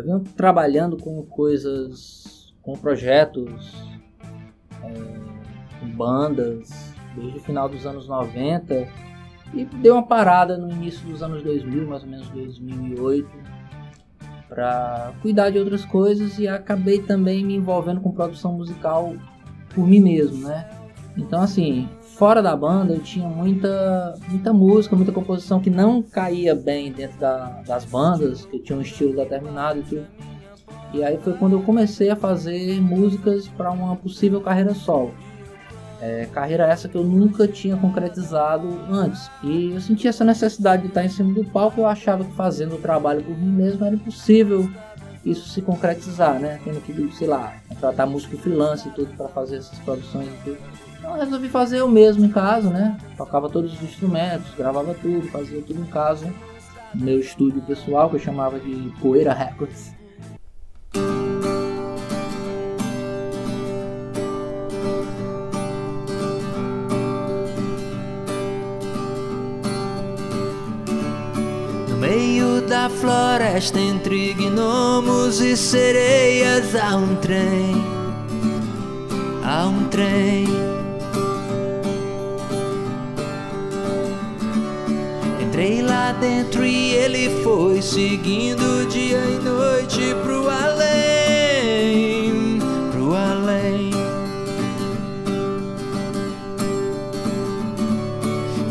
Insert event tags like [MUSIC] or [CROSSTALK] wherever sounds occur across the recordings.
Eu venho trabalhando com coisas, com projetos, é, com bandas, desde o final dos anos 90 e deu uma parada no início dos anos 2000, mais ou menos 2008, para cuidar de outras coisas e acabei também me envolvendo com produção musical por mim mesmo, né? Então assim, fora da banda eu tinha muita muita música, muita composição que não caía bem dentro da, das bandas, que tinha um estilo determinado e tudo. E aí foi quando eu comecei a fazer músicas para uma possível carreira solo. É, carreira essa que eu nunca tinha concretizado antes. E eu senti essa necessidade de estar em cima do palco. Eu achava que fazendo o trabalho por mim mesmo era impossível isso se concretizar, né? Tendo que, sei lá, contratar músico freelance e tudo para fazer essas produções e tudo. Então resolvi fazer eu mesmo em casa, né? Tocava todos os instrumentos, gravava tudo, fazia tudo em casa. No meu estúdio pessoal, que eu chamava de Poeira Records. da floresta entre gnomos e sereias há um trem, há um trem. Dentro e ele foi seguindo dia e noite pro além, pro além.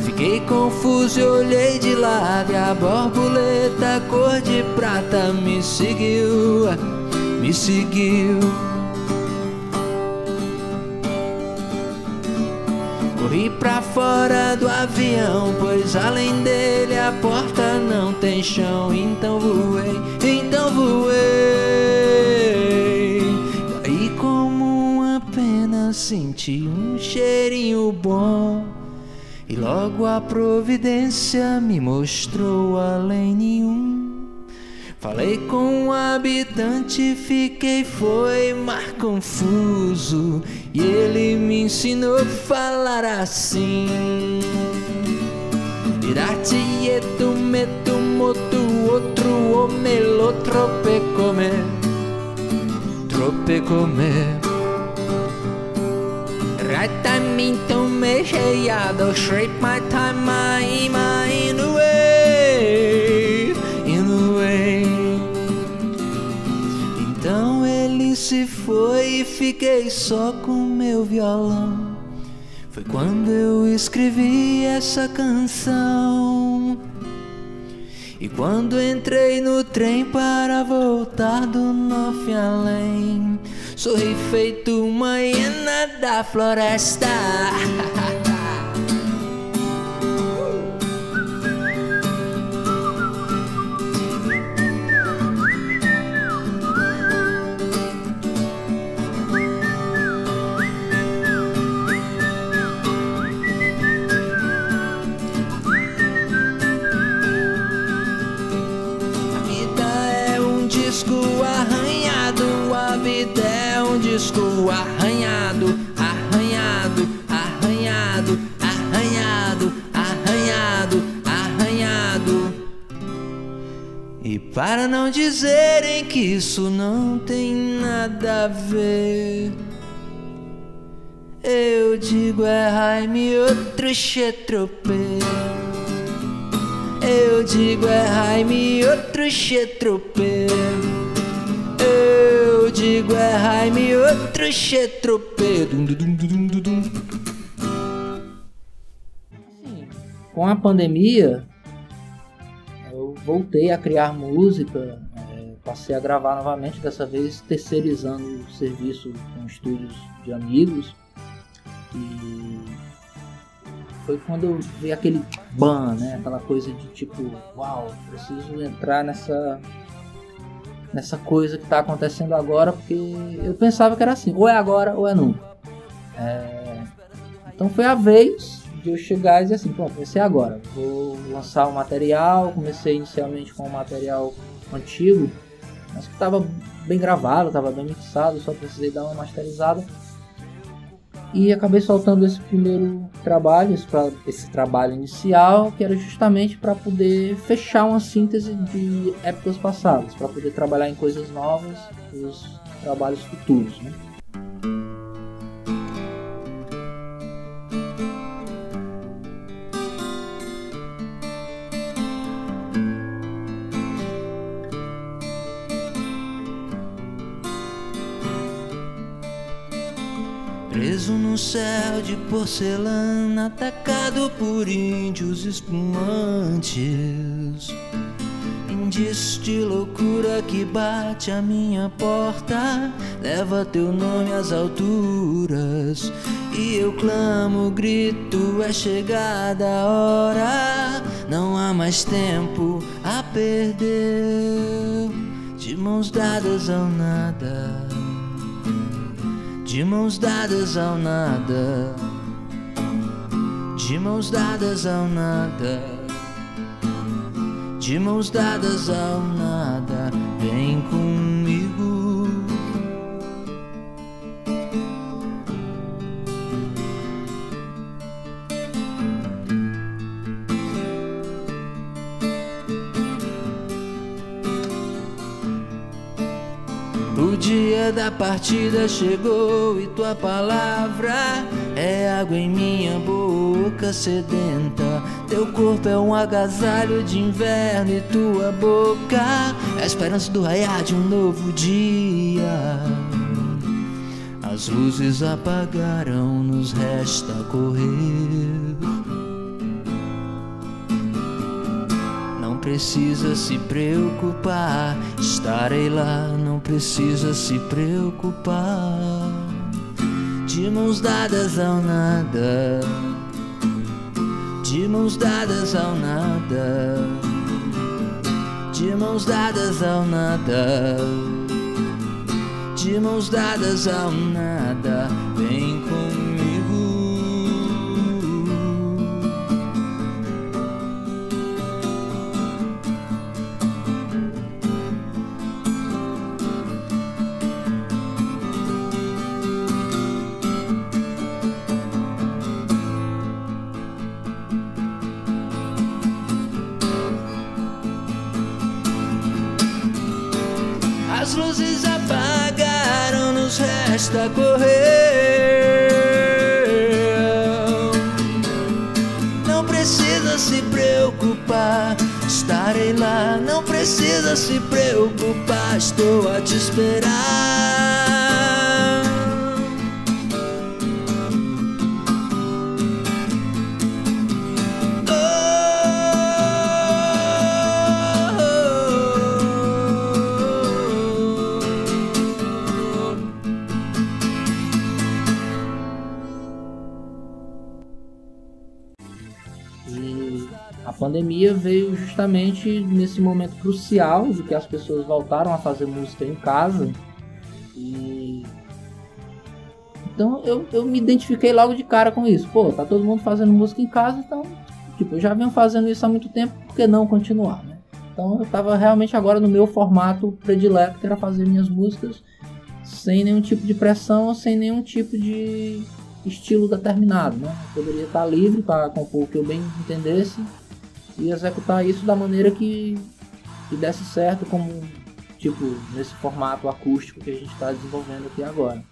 Fiquei confuso e olhei de lado e a borboleta cor de prata me seguiu, me seguiu. Fora do avião, pois além dele a porta não tem chão. Então voei, então voei. Aí, como uma pena, senti um cheirinho bom. E logo a providência me mostrou além nenhum. Falei com um habitante, fiquei, foi mar confuso. E ele me ensinou a falar assim: Irati etu metu motu outro omelo trope comer, trope comer. Right time into me do shape my time my ima in se foi e fiquei só com meu violão Foi quando eu escrevi essa canção e quando entrei no trem para voltar do norte além, sorri feito uma hiena da floresta. [LAUGHS] dizerem que isso não tem nada a ver. Eu digo é Raime outro chetropê. Eu digo é Raime outro chetropê. Eu digo é Raime, outro chetrope. Com a pandemia, voltei a criar música, é, passei a gravar novamente, dessa vez terceirizando o serviço com estúdios de amigos. E foi quando eu vi aquele ban, né? Aquela coisa de tipo, uau, preciso entrar nessa nessa coisa que está acontecendo agora, porque eu pensava que era assim, ou é agora ou é nunca. É... Então foi a vez de eu chegar e dizer assim, pronto, ser agora. Vou lançar o material, comecei inicialmente com o material antigo, mas que estava bem gravado, estava bem mixado, só precisei dar uma masterizada. E acabei soltando esse primeiro trabalho, esse, esse trabalho inicial, que era justamente para poder fechar uma síntese de épocas passadas, para poder trabalhar em coisas novas, os trabalhos futuros. Né? Céu de porcelana, atacado por índios espumantes. Indício de loucura que bate a minha porta, leva teu nome às alturas. E eu clamo, grito, é chegada a hora, não há mais tempo a perder. De mãos dadas ao nada de mãos dadas ao nada, de mãos dadas ao nada, de mãos dadas ao nada, vem comigo. Da partida chegou e tua palavra é água em minha boca sedenta. Teu corpo é um agasalho de inverno e tua boca é a esperança do raiar de um novo dia. As luzes apagaram, nos resta correr. precisa se preocupar. Estarei lá, não precisa se preocupar. De mãos dadas ao nada, de mãos dadas ao nada, de mãos dadas ao nada, de mãos dadas ao nada. Vem resta correr. Não precisa se preocupar, estarei lá. Não precisa se preocupar, estou a te esperar. Pandemia veio justamente nesse momento crucial de que as pessoas voltaram a fazer música em casa. E então eu, eu me identifiquei logo de cara com isso. Pô, tá todo mundo fazendo música em casa, então, tipo, eu já venho fazendo isso há muito tempo, por que não continuar, né? Então eu tava realmente agora no meu formato predileto, que era fazer minhas músicas sem nenhum tipo de pressão, sem nenhum tipo de estilo determinado, né? Eu poderia estar livre para compor o que eu bem entendesse e executar isso da maneira que, que desse certo, como tipo nesse formato acústico que a gente está desenvolvendo aqui agora.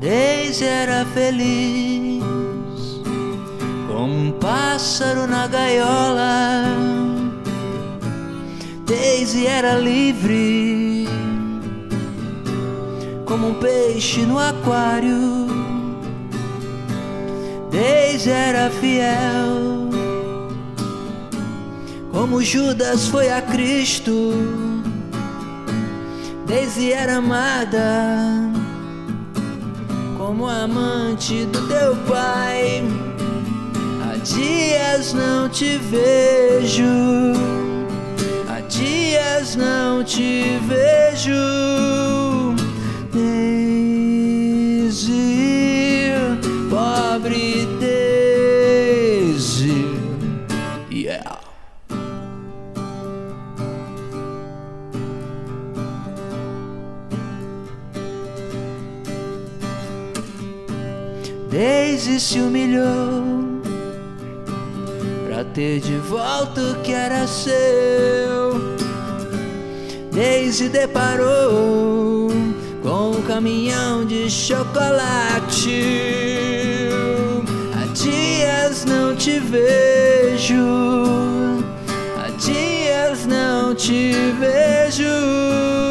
Desde era feliz como um pássaro na gaiola. Daisy era livre como um peixe no aquário. Desde era fiel, como Judas foi a Cristo. Desde era amada, como amante do teu pai. Há dias não te vejo, há dias não te vejo. Se humilhou pra ter de volta o que era seu. Daisy deparou com um caminhão de chocolate. Há dias não te vejo, há dias não te vejo.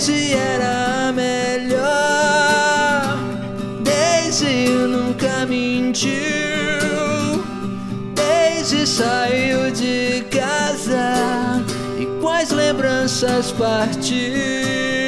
Daisy era melhor. Daisy nunca mentiu. Daisy saiu de casa e quais lembranças partiu.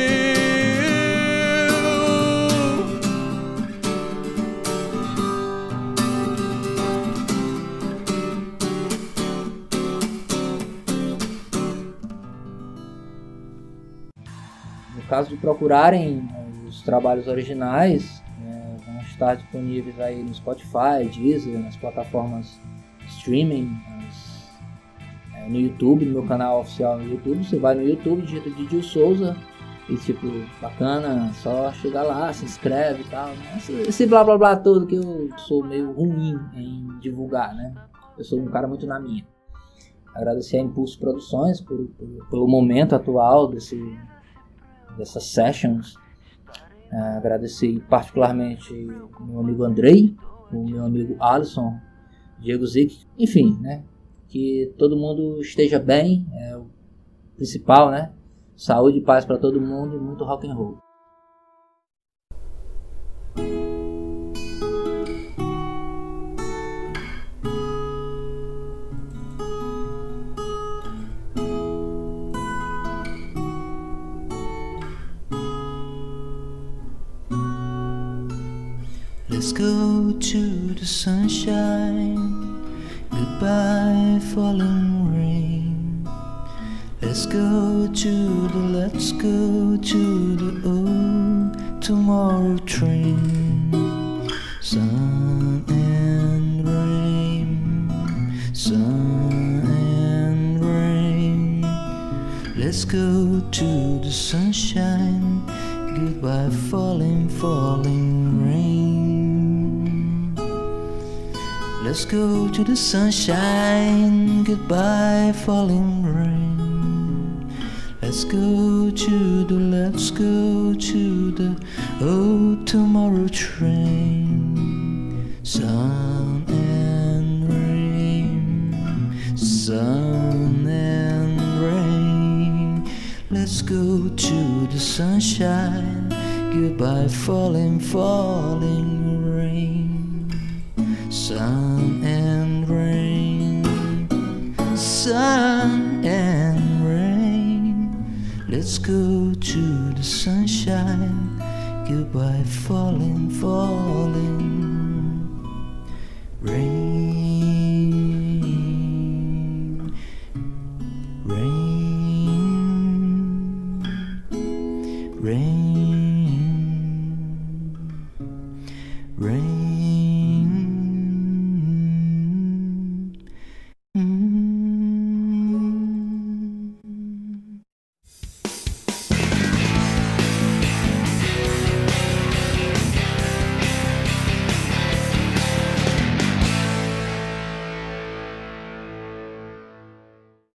Caso de procurarem os trabalhos originais, né, vão estar disponíveis aí no Spotify, Deezer, nas plataformas streaming, nas, é, no YouTube, no meu canal oficial no YouTube. Você vai no YouTube, digita Didi Souza e tipo, bacana, só chegar lá, se inscreve e tal. Né? Esse, esse blá blá blá todo que eu sou meio ruim em divulgar, né? Eu sou um cara muito na minha. Agradecer a Impulso Produções por, por, pelo momento atual desse, dessas sessions. Uh, agradecer particularmente meu amigo Andrei, o meu amigo Alisson, Diego Zic, enfim, né? Que todo mundo esteja bem, é o principal, né? Saúde e paz para todo mundo e muito rock and roll. Let's go to the sunshine. Goodbye, falling rain. Let's go to the, let's go to the old tomorrow train. Sun and rain, sun and rain. Let's go to the sunshine. Goodbye, falling, falling Let's go to the sunshine, goodbye falling rain. Let's go to the, let's go to the old tomorrow train. Sun and rain, sun and rain. Let's go to the sunshine, goodbye falling, falling rain sun and rain, sun and rain. Let's go to the sunshine. Goodbye, falling, falling rain, rain, rain.